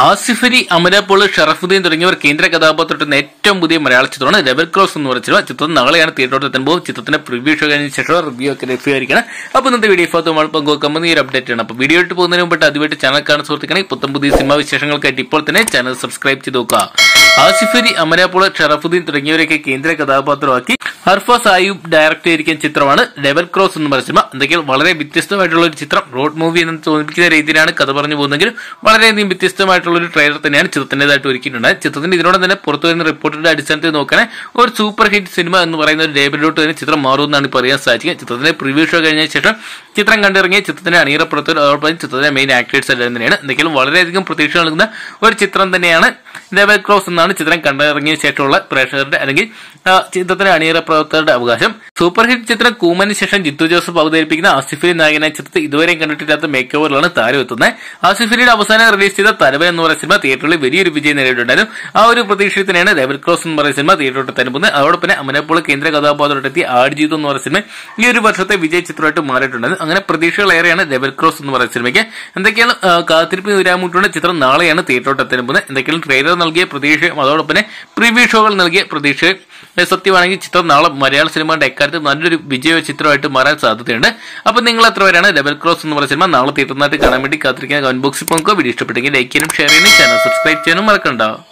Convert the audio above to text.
Asif Ali Paul Sharafuddin തുടങ്ങിയവർ കേന്ദ്ര കഥാപാത്രത്തിന് ഏറ്റവും പുതിയ മലയാള ചിത്രമാണ്. ഡബിൾ ക്രോസ് എന്ന് പറഞ്ഞ ചിത്രം നാളെയാണ് തിയേറ്ററിൽ എത്തുമ്പോൾ ചിത്രത്തിന്റെ പ്രിവ്യൂ ഷോ കഴിഞ്ഞ ശേഷം റിവ്യൂ ഒക്കെ ലഭ്യമായിരിക്കണം അപ്പോൾ ഇന്നത്തെ വീഡിയോ ഭാഗത്ത് നമ്മൾ പങ്കുവെക്കുമ്പോൾ ഈ ഒരു അപ്ഡേറ്റ് ആണ്. അപ്പോൾ വീഡിയോ ഇട്ട് പോകുന്നതിന് മുമ്പ് ആദ്യമായിട്ട് ചാനൽ കാണുന്ന സുഹൃത്തുക്കണെങ്കിൽ പുത്തം പുതിയ സിനിമാ വിശേഷങ്ങൾക്കായിട്ട് ഇപ്പോൾ തന്നെ ചാനൽ സബ്സ്ക്രൈബ് ചെയ്ത് നോക്കുക. ആസിഫ് അലി ഷറഫുദ്ദീൻ തുടങ്ങിയവരെയൊക്കെ കേന്ദ്ര കഥാപാത്രമാക്കി ഹർഫ സായിബ് ഡയറക്ട് ചെയ്തിരിക്കുന്ന ചിത്രമാണ് ഡബിൾ ക്രോസ് എന്ന് പറഞ്ഞ സിനിമ എന്തൊക്കെയാണ് വളരെ വ്യത്യസ്തമായിട്ടുള്ള ഒരു ചിത്രം. റോഡ് മൂവി എന്ന് തോന്നിപ്പിക്കുന്ന രീതിയിലാണ് കഥ പറഞ്ഞു പോകുന്നെങ്കിലും വളരെയധികം വ്യത്യസ്തമായിട്ടുള്ള ഒരു ട്രെയിലർ തന്നെയാണ് ചിത്രത്തിന്റെതായിട്ട് ഒരുക്കിയിട്ടുണ്ട് ചിത്രത്തിന്റെ ഇതിനോടൊപ്പം തന്നെ പുറത്തു വരുന്ന റിപ്പോർട്ടിന്റെ അടിസ്ഥാനത്തിൽ നോക്കണേ ഒരു സൂപ്പർ ഹിറ്റ് സിനിമ എന്ന് പറയുന്ന ഒരു ലേബലിലോട്ട് തന്നെ ചിത്രം മാറുമെന്നാണ് ഇപ്പോൾ അറിയാൻ സാധിക്കുക ചിത്രത്തിന്റെ പ്രിവ്യൂ ഷോ കഴിഞ്ഞ ശേഷം ചിത്രം കണ്ടിറങ്ങിയ ചിത്രത്തിന്റെ അണിയറപ്പുറത്ത് അതോടൊപ്പം ചിത്രത്തിന്റെ മെയിൻ ആക്ടേഴ്സ് എല്ലാം തന്നെയാണ്. എന്തെങ്കിലും വളരെയധികം പ്രതീക്ഷ നൽകുന്ന ഒരു ചിത്രം തന്നെയാണ് ദേവേ ക്രോസ് എന്നാണ് ചിത്രം കണ്ടിറങ്ങിയ ശേഷമുള്ള പ്രേക്ഷകരുടെ അല്ലെങ്കിൽ ചിത്രത്തിന്റെ അണിയറപ്രവർത്തകരുടെ അവകാശം. സൂപ്പർ ഹിറ്റ് ചിത്രം കൂമന് ശേഷം ജിത്തു ജോസഫ് അവതരിപ്പിക്കുന്ന ആസിഫലി നായകനെ ചിത്രത്തിൽ ഇതുവരെയും കണ്ടിട്ടില്ലാത്ത മേക്ക് ഓവറിലാണ് താരം എത്തുന്നത്. ആസിഫലിയുടെ അവസാനം റിലീസ് ചെയ്ത തലവൻ എന്ന് പറയുന്ന സിനിമ തിയേറ്ററിൽ വലിയൊരു വിജയം നേടിയിട്ടുണ്ടായിരുന്നു. ആ ഒരു പ്രതീക്ഷയിൽ തന്നെയാണ് ഡബിൾ ക്രോസ് എന്ന് പറയുന്ന സിനിമ തിയേറ്ററിൽ തരുന്നത് അതോടൊപ്പം തന്നെ അമനപ്പോൾ കേന്ദ്ര കഥാപാത്രത്തെത്തി ആടുജീവിതം എന്ന് പറയുന്ന സിനിമ ഈ ഒരു വർഷത്തെ വിജയ ചിത്രമായിട്ട് മാറിയിട്ടുണ്ടായിരുന്നു. അങ്ങനെ പ്രതീക്ഷകളേറെയാണ് ഡെവൽ ക്രോസ് എന്ന് പറയുന്ന സിനിമയ്ക്ക്. എന്തൊക്കെയാണ് കാത്തിരിപ്പ് വിരാമിട്ടുണ്ട് ചിത്രം? നാളെയാണ് തിയേറ്ററിൽ എത്തുന്നത് എന്തൊക്കെയാണ് ട്രെയിലർ നൽകിയ പ്രതീക്ഷയും അതോടൊപ്പം തന്നെ പ്രിവ്യൂ ഷോകൾ നൽകിയ പ്രതീക്ഷയും. ഏ, സത്യമാണെങ്കിൽ ചിത്രം നാളെ മലയാള സിനിമയുടെ എക്കാലത്ത് നല്ലൊരു വിജയ ചിത്രമായിട്ട് മാറാൻ സാധ്യതയുണ്ട്. അപ്പൊ നിങ്ങൾ എത്ര പേരാണ് ഡബിൾ ക്രോസ് എന്ന് പറയുന്ന സിനിമ നാളെ തിയേറ്ററിനായിട്ട് കാണാൻ വേണ്ടി കാത്തിരിക്കുന്ന കമന്റ് ബോക്സിൽ പോകുക വീഡിയോ ഇഷ്ടപ്പെട്ടെങ്കിൽ ലൈക്ക് ചെയ്യാനും ഷെയർ ചെയ്യാനും ചാനൽ സബ്സ്ക്രൈബ് ചെയ്യാനും മറക്കണ്ട.